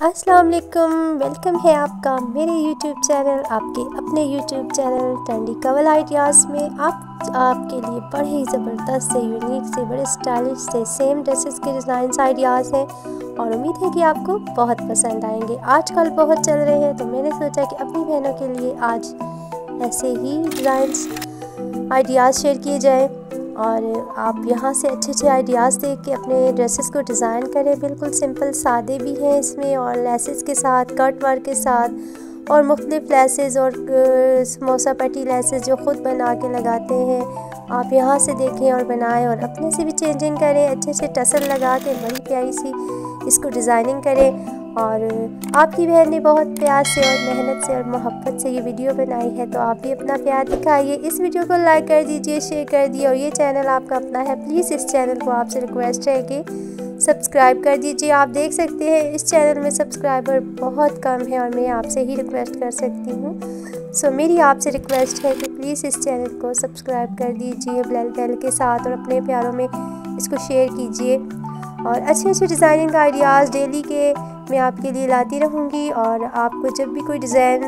अस्सलाम वालेकुम वेलकम है आपका मेरे यूट्यूब चैनल, आपके अपने यूट्यूब चैनल ट्रेंडी कवल आइडियाज़ में। आप, आपके लिए बड़े ही ज़बरदस्त से यूनिक से, बड़े स्टाइलिश से सेम ड्रेसेस के डिज़ाइन आइडियाज़ हैं और उम्मीद है कि आपको बहुत पसंद आएँगे। आजकल बहुत चल रहे हैं तो मैंने सोचा कि अपनी बहनों के लिए आज ऐसे ही डिज़ाइंस आइडियाज़ शेयर किए जाएँ। और आप यहाँ से अच्छे अच्छे आइडियाज़ देख के अपने ड्रेसेस को डिज़ाइन करें। बिल्कुल सिंपल सादे भी हैं इसमें और लेसेस के साथ कट वर्क के साथ और मुख्तलिफ़ लेसेस और समोसा पट्टी लेसेस जो ख़ुद बना के लगाते हैं। आप यहाँ से देखें और बनाएँ और अपने से भी चेंजिंग करें, अच्छे से टसल लगा के, बड़ी प्यारी सी इसको डिज़ाइनिंग करें। और आपकी बहन ने बहुत प्यार से और मेहनत से और मोहब्बत से ये वीडियो बनाई है तो आप भी अपना प्यार दिखाइए। इस वीडियो को लाइक कर दीजिए शेयर कर दिए और ये चैनल आपका अपना है। प्लीज़ इस चैनल को आपसे रिक्वेस्ट है कि सब्सक्राइब कर दीजिए। आप देख सकते हैं इस चैनल में सब्सक्राइबर बहुत कम है और मैं आपसे ही रिक्वेस्ट कर सकती हूँ। सो so, मेरी आपसे रिक्वेस्ट है कि प्लीज़ इस चैनल को सब्सक्राइब कर दीजिए बेल बेल के साथ और अपने प्यारों में इसको शेयर कीजिए। और अच्छे अच्छे डिज़ाइनिंग आइडियाज़ डेली के मैं आपके लिए लाती रहूँगी और आपको जब भी कोई डिज़ाइन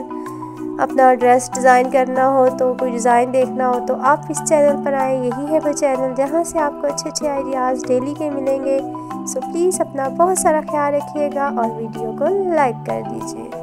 अपना ड्रेस डिज़ाइन करना हो तो कोई डिज़ाइन देखना हो तो आप इस चैनल पर आए। यही है वो चैनल जहाँ से आपको अच्छे अच्छे आइडियाज़ डेली के मिलेंगे। सो प्लीज़ अपना बहुत सारा ख्याल रखिएगा और वीडियो को लाइक कर दीजिए।